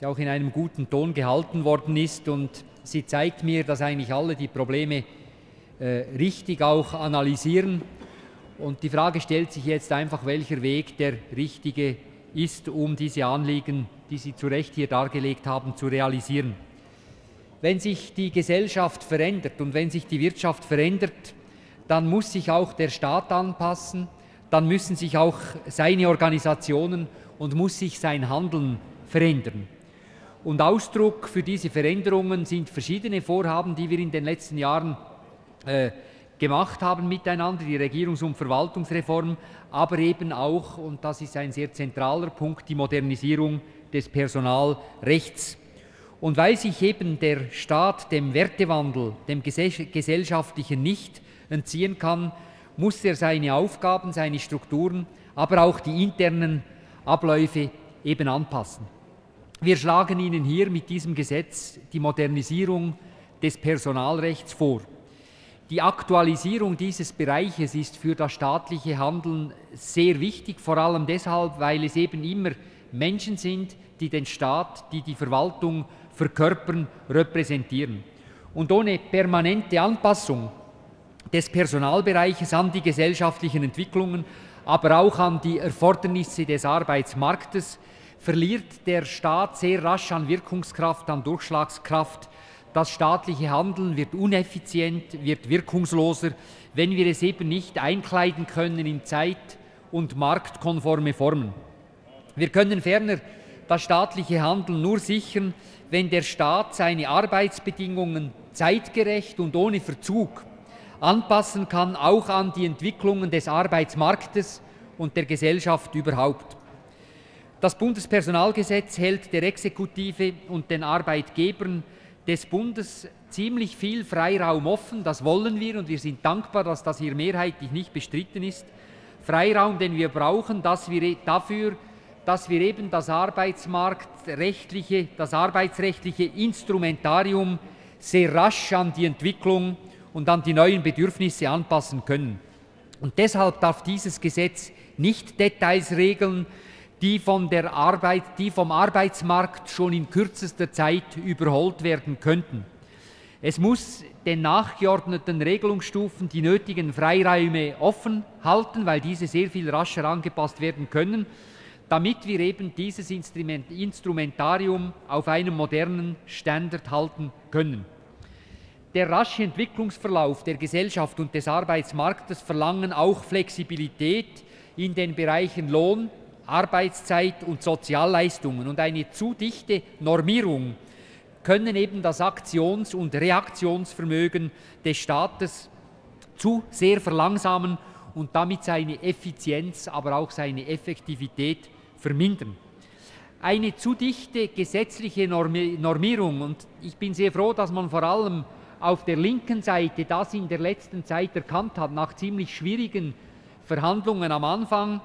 die auch in einem guten Ton gehalten worden ist und sie zeigt mir, dass eigentlich alle die Probleme äh, richtig auch analysieren. Und die Frage stellt sich jetzt einfach, welcher Weg der richtige ist, um diese Anliegen, die Sie zu Recht hier dargelegt haben, zu realisieren. Wenn sich die Gesellschaft verändert und wenn sich die Wirtschaft verändert, dann muss sich auch der Staat anpassen, dann müssen sich auch seine Organisationen und muss sich sein Handeln verändern. Und Ausdruck für diese Veränderungen sind verschiedene Vorhaben, die wir in den letzten Jahren äh, gemacht haben miteinander, die Regierungs- und Verwaltungsreform, aber eben auch, und das ist ein sehr zentraler Punkt, die Modernisierung des Personalrechts. Und weil sich eben der Staat dem Wertewandel, dem gesellschaftlichen nicht entziehen kann, muss er seine Aufgaben, seine Strukturen, aber auch die internen Abläufe eben anpassen. Wir schlagen Ihnen hier mit diesem Gesetz die Modernisierung des Personalrechts vor. Die Aktualisierung dieses Bereiches ist für das staatliche Handeln sehr wichtig, vor allem deshalb, weil es eben immer Menschen sind, die den Staat, die die Verwaltung verkörpern, repräsentieren. Und ohne permanente Anpassung des Personalbereiches an die gesellschaftlichen Entwicklungen, aber auch an die Erfordernisse des Arbeitsmarktes, verliert der Staat sehr rasch an Wirkungskraft, an Durchschlagskraft das staatliche Handeln wird uneffizient, wird wirkungsloser, wenn wir es eben nicht einkleiden können in zeit- und marktkonforme Formen. Wir können ferner das staatliche Handeln nur sichern, wenn der Staat seine Arbeitsbedingungen zeitgerecht und ohne Verzug anpassen kann, auch an die Entwicklungen des Arbeitsmarktes und der Gesellschaft überhaupt. Das Bundespersonalgesetz hält der Exekutive und den Arbeitgebern des Bundes ziemlich viel Freiraum offen. Das wollen wir und wir sind dankbar, dass das hier mehrheitlich nicht bestritten ist. Freiraum, den wir brauchen, dass wir e- dafür, dass wir eben das arbeitsmarktrechtliche, das arbeitsrechtliche Instrumentarium sehr rasch an die Entwicklung und an die neuen Bedürfnisse anpassen können. Und deshalb darf dieses Gesetz nicht Details regeln, die, von der Arbeit, die vom Arbeitsmarkt schon in kürzester Zeit überholt werden könnten. Es muss den nachgeordneten Regelungsstufen die nötigen Freiräume offen halten, weil diese sehr viel rascher angepasst werden können, damit wir eben dieses Instrument, Instrumentarium auf einem modernen Standard halten können. Der rasche Entwicklungsverlauf der Gesellschaft und des Arbeitsmarktes verlangen auch Flexibilität in den Bereichen Lohn, Arbeitszeit und Sozialleistungen und eine zu dichte Normierung können eben das Aktions- und Reaktionsvermögen des Staates zu sehr verlangsamen und damit seine Effizienz, aber auch seine Effektivität vermindern. Eine zu dichte gesetzliche Normierung, und ich bin sehr froh, dass man vor allem auf der linken Seite das in der letzten Zeit erkannt hat, nach ziemlich schwierigen Verhandlungen am Anfang,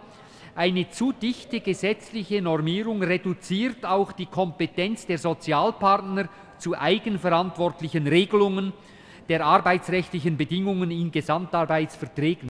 eine zu dichte gesetzliche Normierung reduziert auch die Kompetenz der Sozialpartner zu eigenverantwortlichen Regelungen der arbeitsrechtlichen Bedingungen in Gesamtarbeitsverträgen.